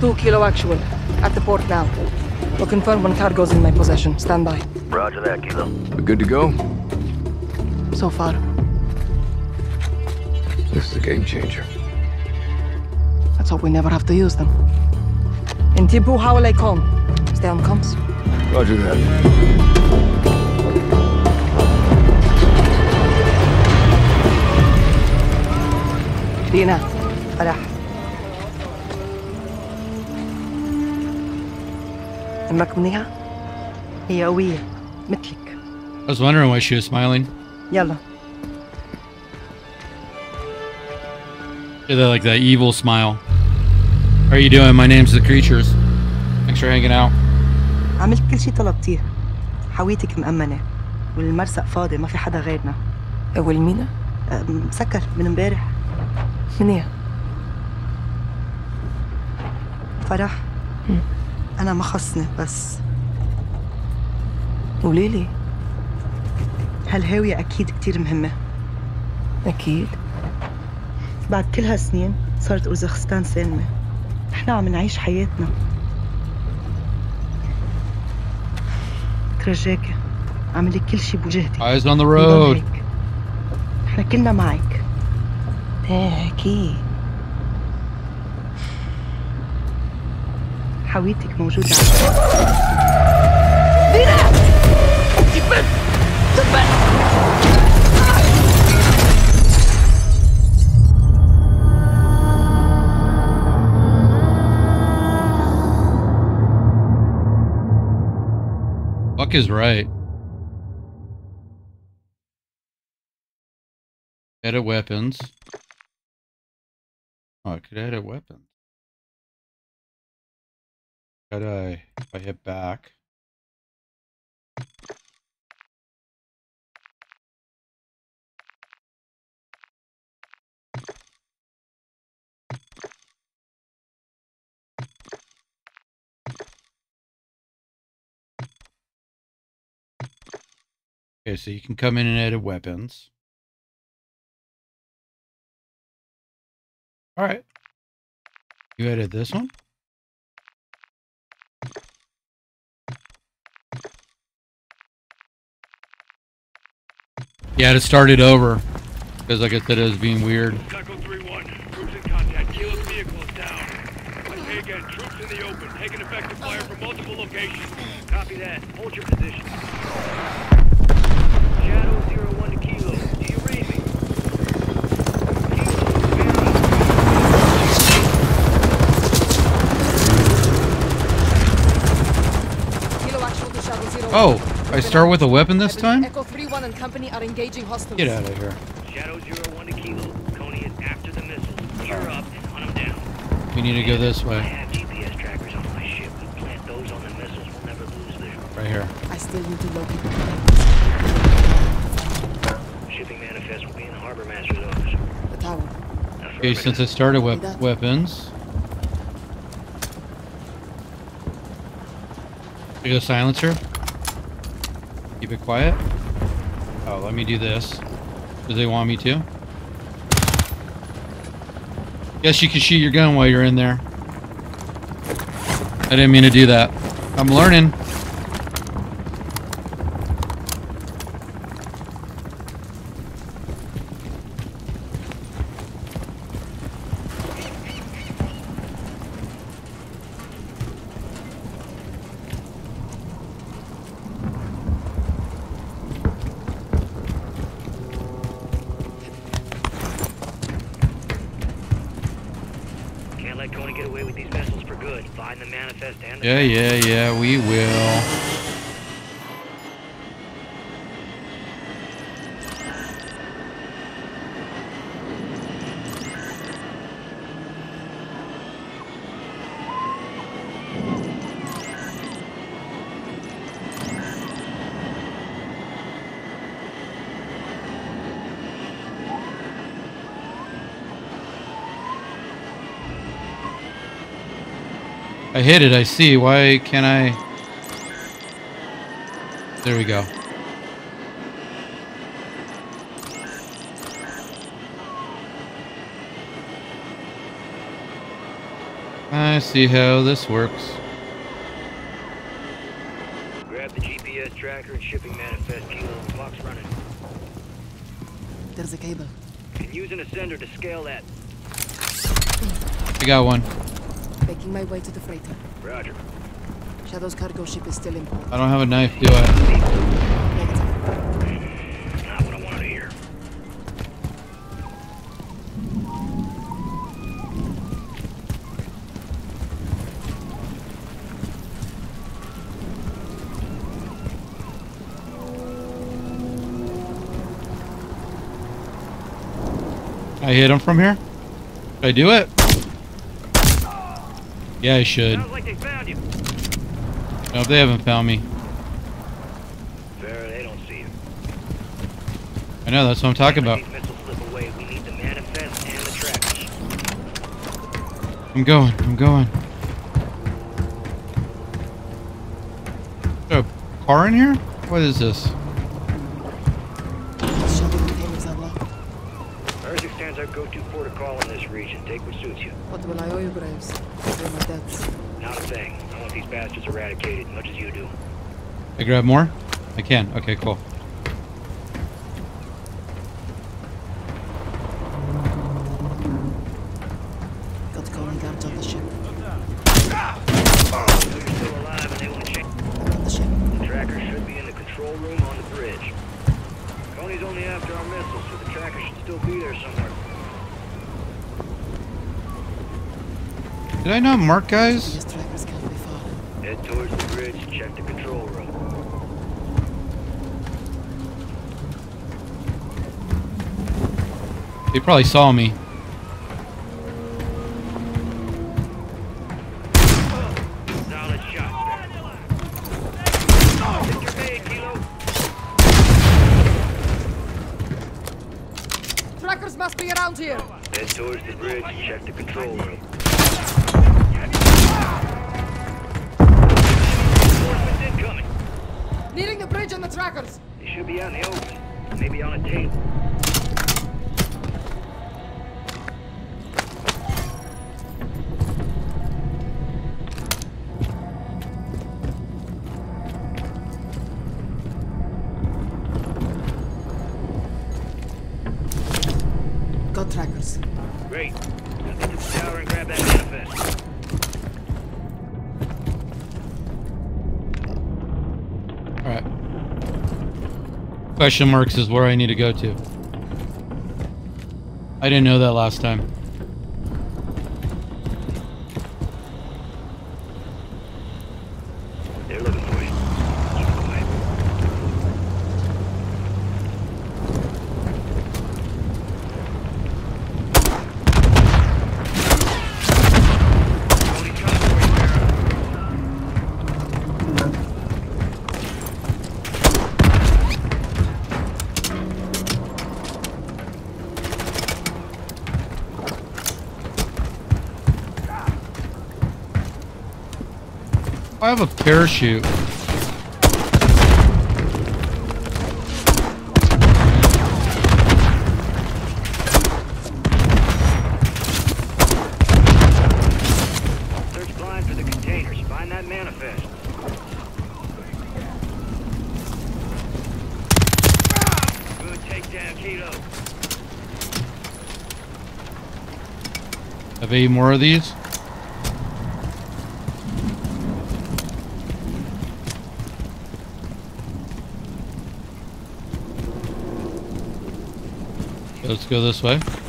2 kilo actual. At the port now. We'll confirm when cargo's in my possession. Stand by. Roger that, Kilo. We're good to go? So far. This is a game changer. Let's hope we never have to use them. In Tibu how will I come? Stay on comms. Roger that. Dina, Farah. أمك منيحة؟ هي قوية مثلك I was wondering why she was smiling. يلا Yeah, that, like that evil smile. How are you doing? My name's the Creatures. Thanks for hanging out. عملت كل شي طلبتيه حويتك مأمنة والمرسق فاضي ما في حدا غيرنا والمينا؟ مسكر من امبارح منيح فرح أنا ما خصني بس. قولي لي هالهاوية أكيد كتير مهمة؟ أكيد. بعد كل هالسنين صارت أوزبكستان سالمة. نحن عم نعيش حياتنا. ترجاكي اعملي كل شي بوجهتي. Eyes on the road. نحن كلنا معك. إيه أكيد. حويتك موجودة Buck is right. Edit weapons. Oh, I could edit weapons. Could I, if I hit back? Okay, so you can come in and edit weapons. All right. You edit this one? Yeah, to start it over. Because like I said, it was being weird. Echo 3-1, troops in contact. Kilo's vehicle is down. Let's say again, troops in the open, taking effective fire from multiple locations. Copy that. Hold your position. Shadow 01 to Kilo. Do you read me? Kilo Actual to Shadow Zero. Oh, I start with a weapon this time? Echo 3-1 and company are engaging hostiles. Get out of here. Shadow 01 to Kilo. Konni is after the missiles. Gear up and hunt them down. We need to go this way. I way. have GPS trackers on my ship. We plant those on the missiles. We'll never lose visual. Right here. I still need to locate the Shipping manifest will be in the harbor master's office. The tower. Okay, since I started wep- weapons. I go silencer. Keep it quiet. Oh, let me do this. Do they want me to? Guess you can shoot your gun while you're in there. I didn't mean to do that. I'm learning. Can't let Konni get away with these missiles for good. Find the manifest and the Yeah, yeah, yeah, we will. I hit it, I see. Why can't I? There we go. I see how this works. Grab the GPS tracker and shipping manifest kilo. Clock's running. There's a cable. Can use an ascender to scale that. I got one. Making my way to the freighter. Roger. Shadow's cargo ship is still in port. I don't have a knife, do I? Negative. Not what I wanted to hear. I hit him from here? Should I do it? Yeah, I should. Sounds like they found you. No, they haven't found me. Fair, they don't see you. I know, that's what I'm talking about. Let these missiles slip away. We need the manifest and the trackers. I'm going, I'm going. Is there a car in here? What is this? Shadow containers unlocked. Urzik stands our go-to protocol in this region. Take what suits you. What will I owe you, Graves? Pay my debts. Not a thing. I want these bastards eradicated, much as you do. I grab more? I can. Okay, cool. Got calling guards on the ship. So still alive and they want to change. The tracker should be in the control room on the bridge. Konni's only after our missiles, so the tracker should still be there somewhere. Did I not mark guys? These trackers can't. Head towards the bridge and check the control room. They probably saw me. Solid shot, Take your made, Kilo. Trackers must be around here! Head towards the bridge and check the control room. Needing the bridge and the trackers! They should be out in the open. Maybe on a table. Got trackers. Great. Question marks is where I need to go to. I didn't know that last time. They're looking for you. Keep it quiet. Tony's coming for you, Farah. I have a parachute. Search blind for the containers. Find that manifest. Good takedown, Kilo. Have eight more of these? Let's go this way.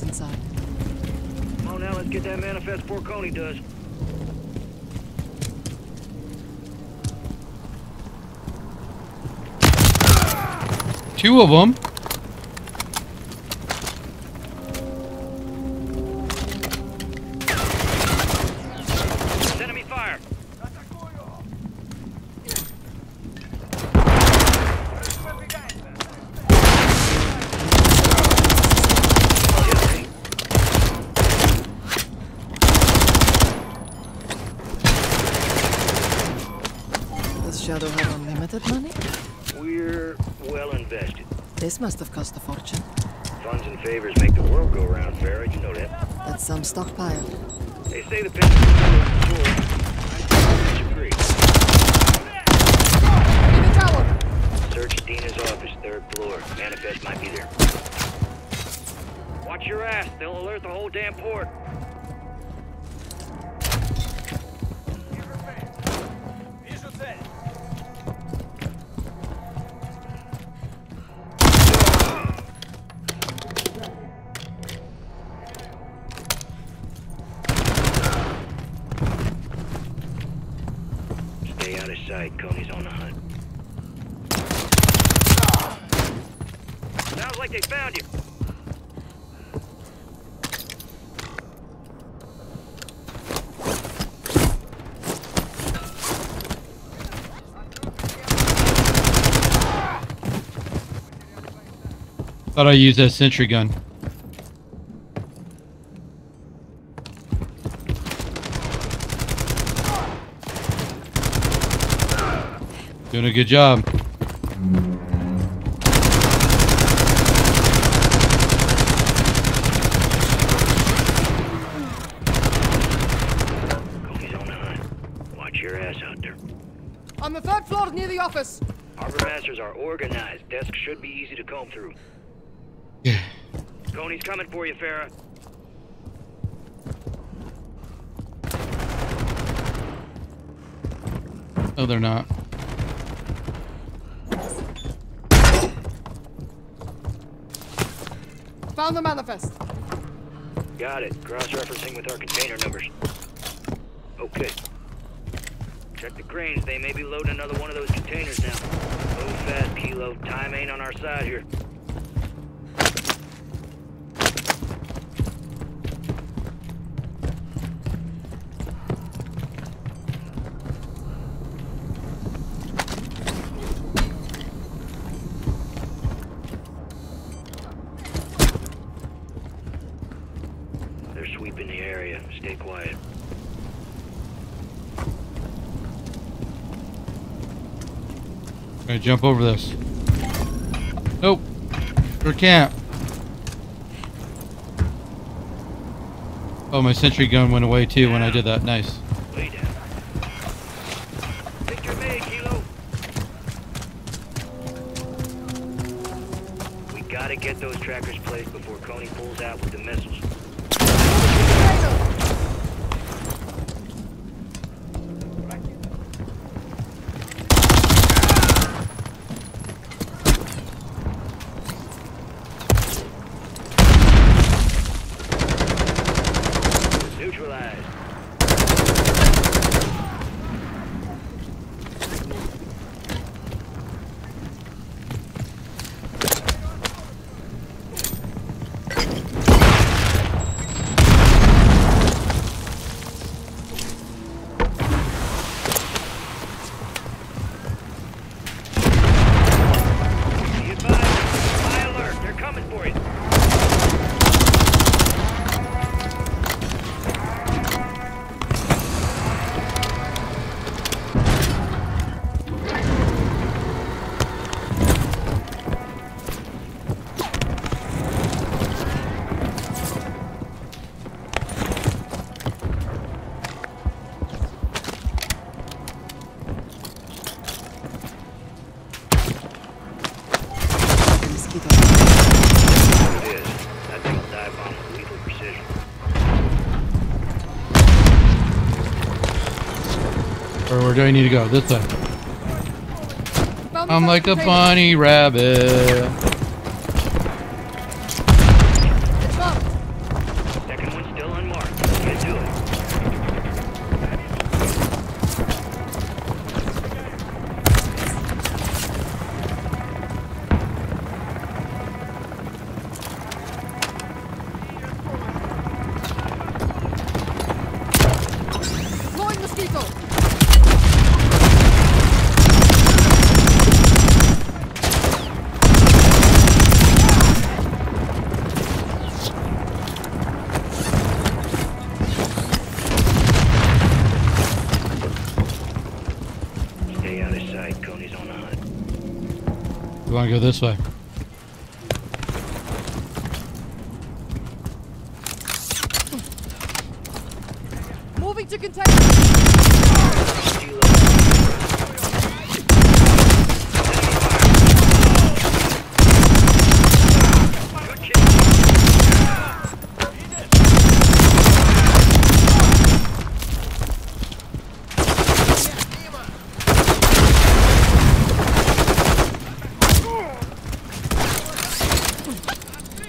Tower, inside. Come on now, let's get that manifest before Konni does. Two of them. Say the pension is tower! Search Dina's office, third floor. Manifest might be there. Watch your ass. They'll alert the whole damn port. Thought I used that sentry gun. Doing a good job. On the hunt. Watch your ass out there. On the third floor near the office! Harbor masters are organized. Desks should be easy to comb through. Yeah. Konni's coming for you, Farah. No, they're not. Found the manifest. Got it. Cross-referencing with our container numbers. Okay. Check the cranes. They may be loading another one of those containers now. Move fast, Kilo. Time ain't on our side here. They're sweeping the area. Stay quiet. Gonna jump over this. Nope. Sure can't. Oh, my sentry gun went away too when I did that. Nice. Where, do I need to go? This way. I'm like a bunny rabbit. We want to go this way.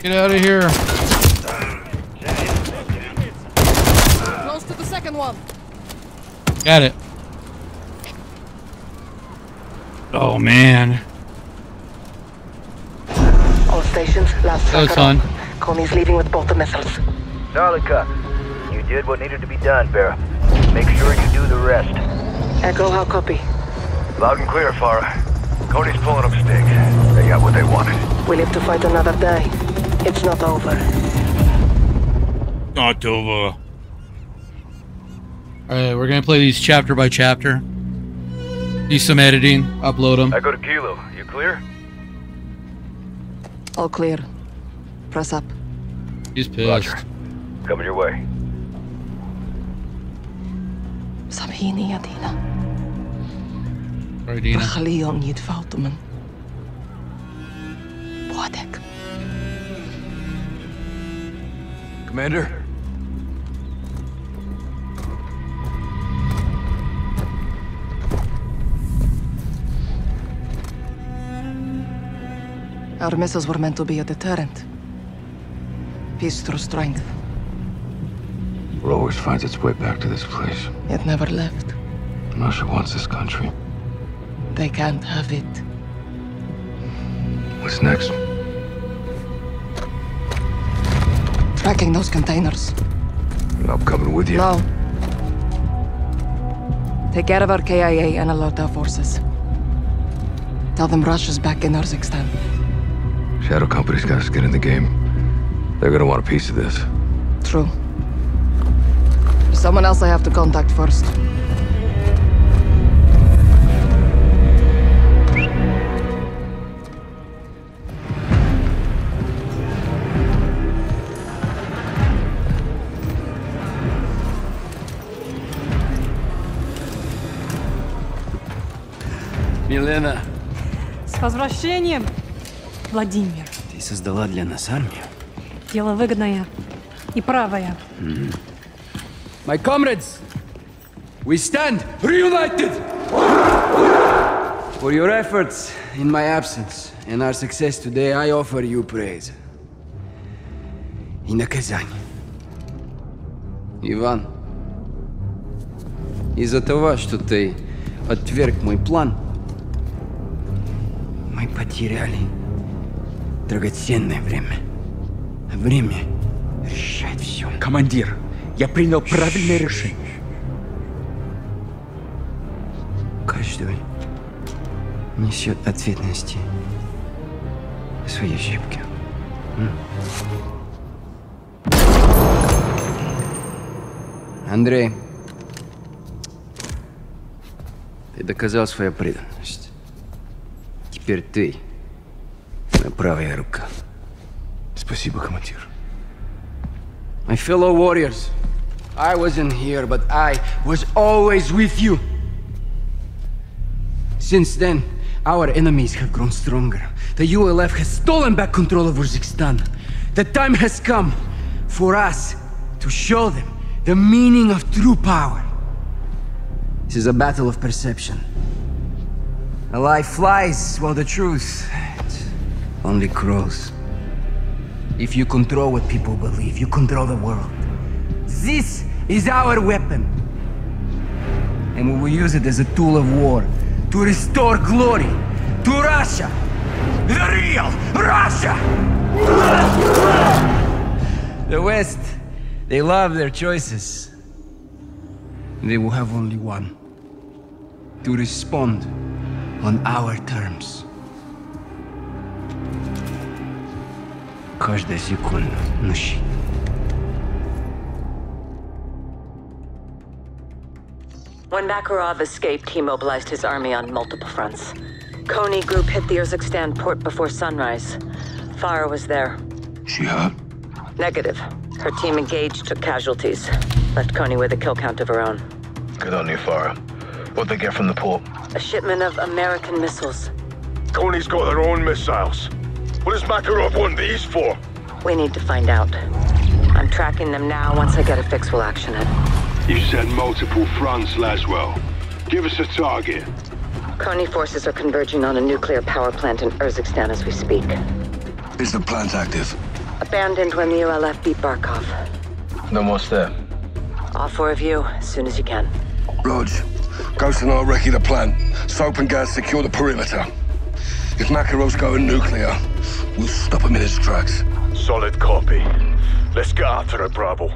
Get out of here. Close to the second one. Got it. Oh man. All stations, last That was fun. up. Konni's leaving with both the missiles. Solid cut. You did what needed to be done, Vera. Make sure you do the rest. Echo, how copy? Loud and clear, Farah. Konni's pulling up stakes. They got what they wanted. We live to fight another day. It's not over. Not over. Alright, we're gonna play these chapter by chapter. Do some editing, upload them. I go to Kilo. You clear? All clear. Press up. He's pissed. Roger. Coming your way. Sabhini, Adina. Right, Dina. Prachalion, Yidvaltemen. Boadek. Commander? Our missiles were meant to be a deterrent. Peace through strength. It always finds its way back to this place. It never left. Russia wants this country. They can't have it. What's next? Tracking those containers. I'm coming with you. No. Take care of our KIA and alert our forces. Tell them Russia's back in Urzikstan. Shadow Company's got get in the game. They're gonna want a piece of this. True. There's someone else I have to contact first. Милена, С возвращением, Владимир. ты создала для нас армию? Дело выгодное и правое. My comrades, we stand reunited! For your efforts in my absence and our success today, I offer you praise. И наказание. Иван, из-за того, что ты отверг мой план, мы потеряли драгоценное время. Время решает все. Командир, я принял правильное решение. Каждый несет ответственности за свои ошибки. Андрей, ты доказал свою преданность. Теперь ты. Моя правая рука. Спасибо, командир. My fellow warriors, I wasn't here, but I was always with you. Since then, our enemies have grown stronger. The ULF has stolen back control of Urzikstan. The time has come for us to show them the meaning of true power. This is a battle of perception. A lie flies while the truth only grows. If you control what people believe, you control the world. This is our weapon. And we will use it as a tool of war to restore glory to Russia. The real Russia! The West, they love their choices. They will have only one to respond on our terms. Каждая секунда на счету. When Makarov escaped, he mobilized his army on multiple fronts. Konni group hit the Urzikstan port before sunrise. Farah was there. She hurt? Negative. Her team engaged, took casualties. Left Konni with a kill count of her own. Good on you, Farah. What'd they get from the port? A shipment of American missiles. Konni's got their own missiles. What does Makarov want these for? We need to find out. I'm tracking them now. Once I get a fix, we'll action it. You said multiple fronts, Laswell. Give us a target. Konni forces are converging on a nuclear power plant in Urzikstan as we speak. Is the plant active? Abandoned when the ULF beat Barkov. Then what's there? All four of you, as soon as you can. Rog, Ghost and I'll recce the plant. Soap and Gaz secure the perimeter. If Makarov's going nuclear, we'll stop him in his tracks. Solid copy. Let's get after it, Bravo.